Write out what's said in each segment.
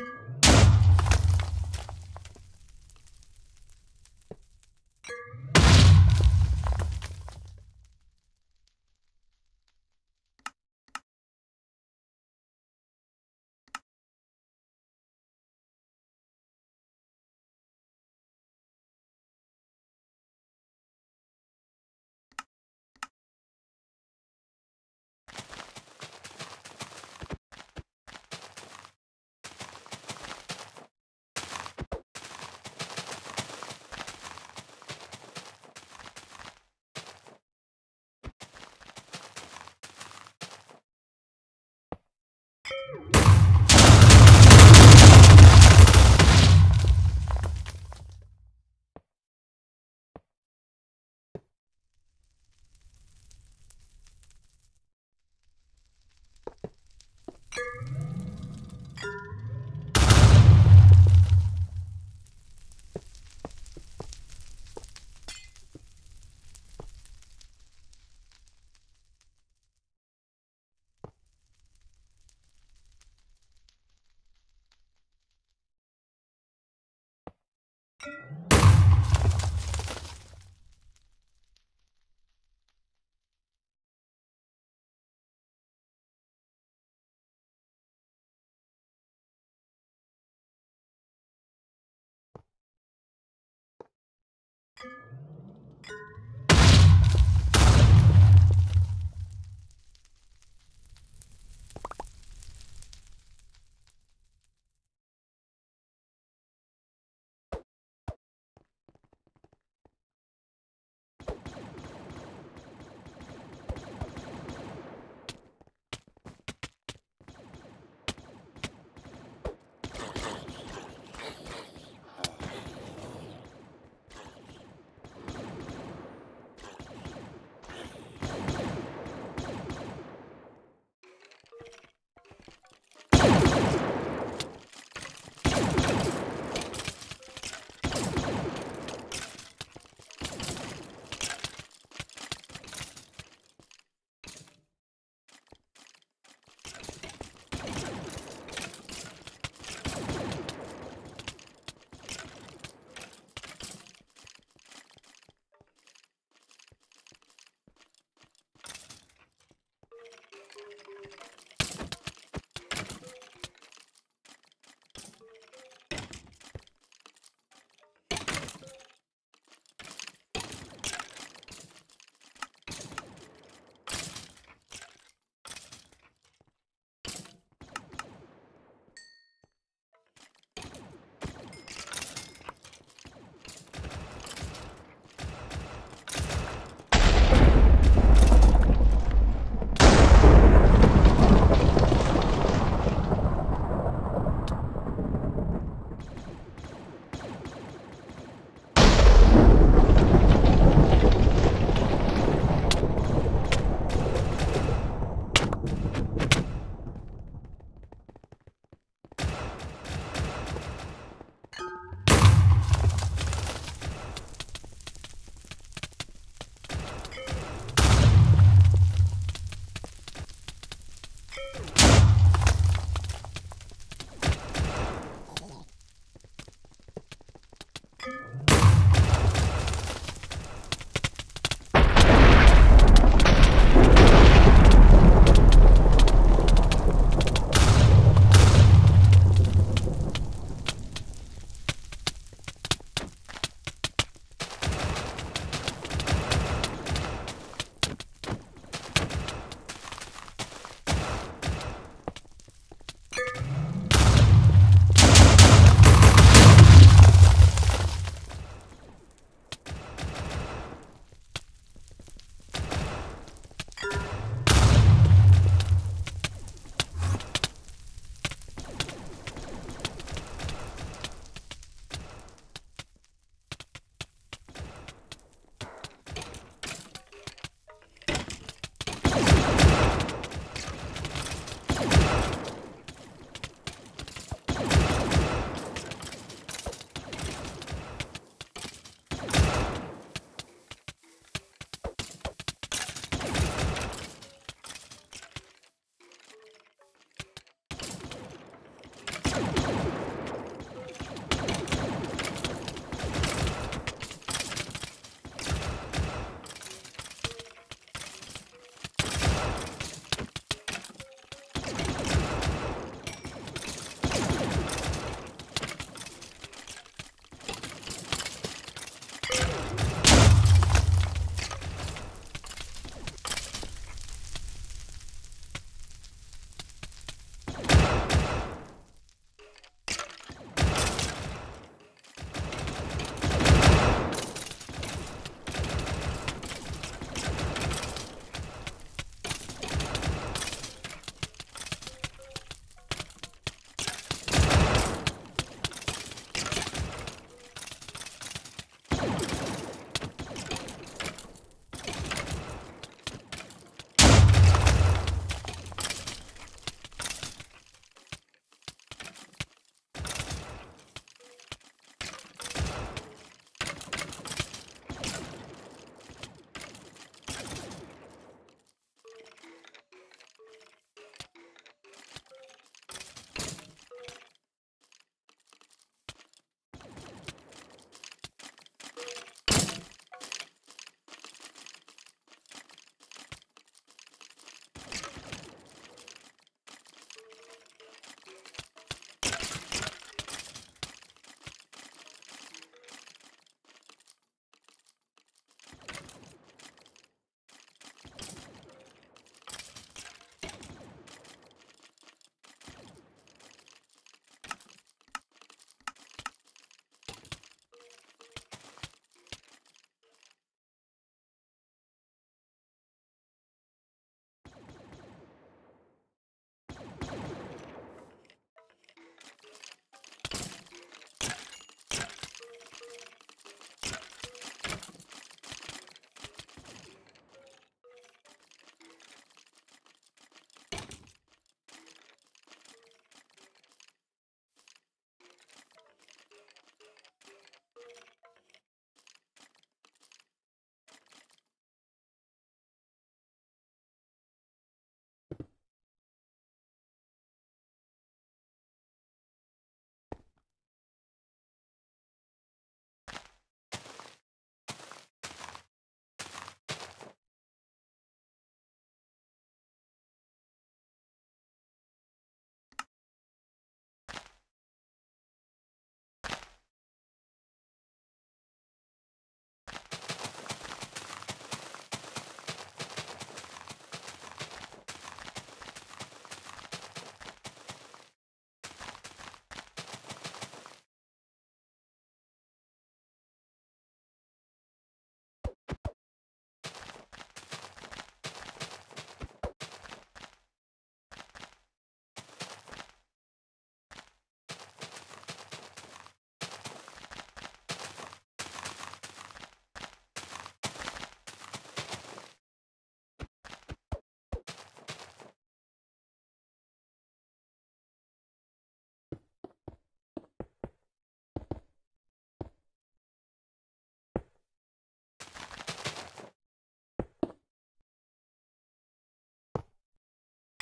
you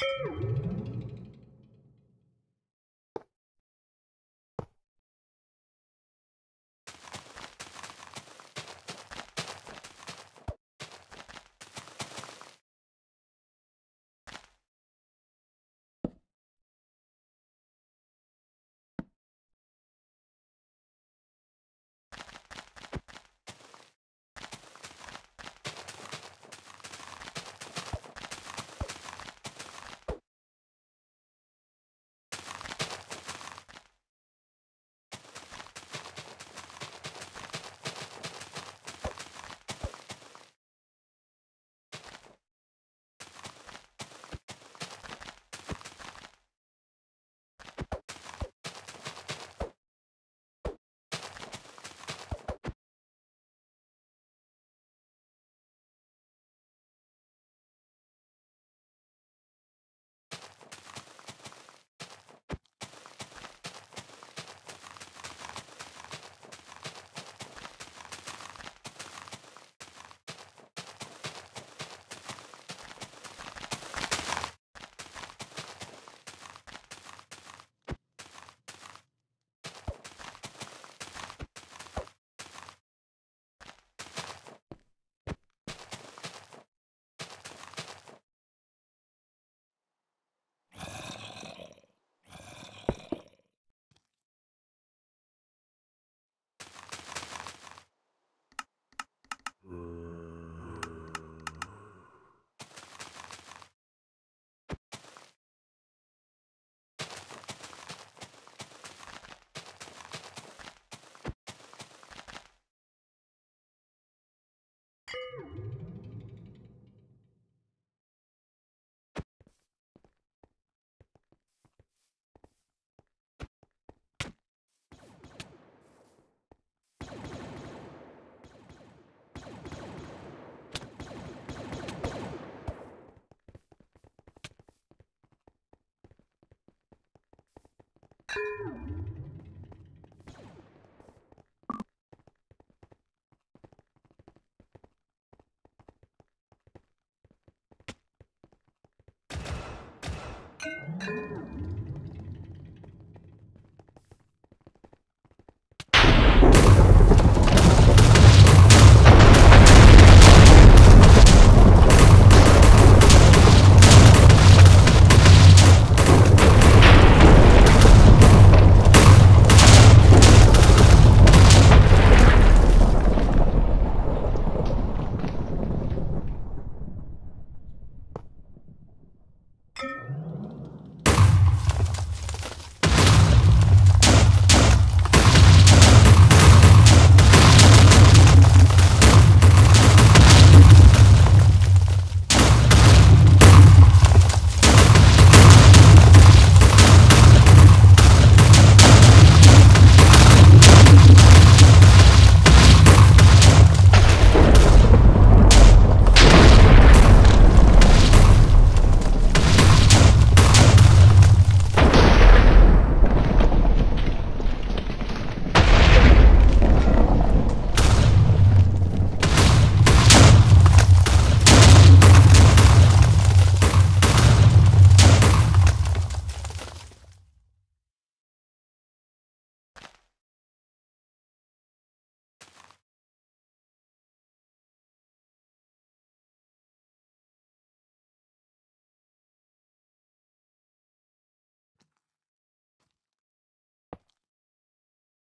Hmm.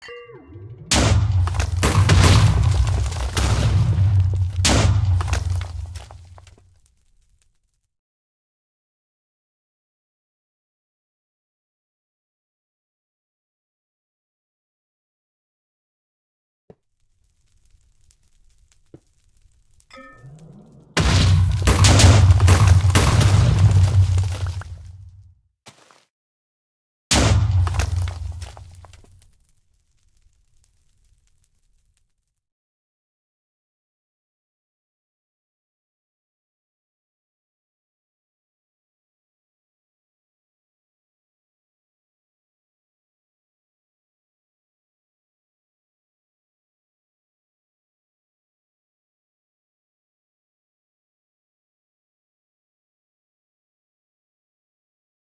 You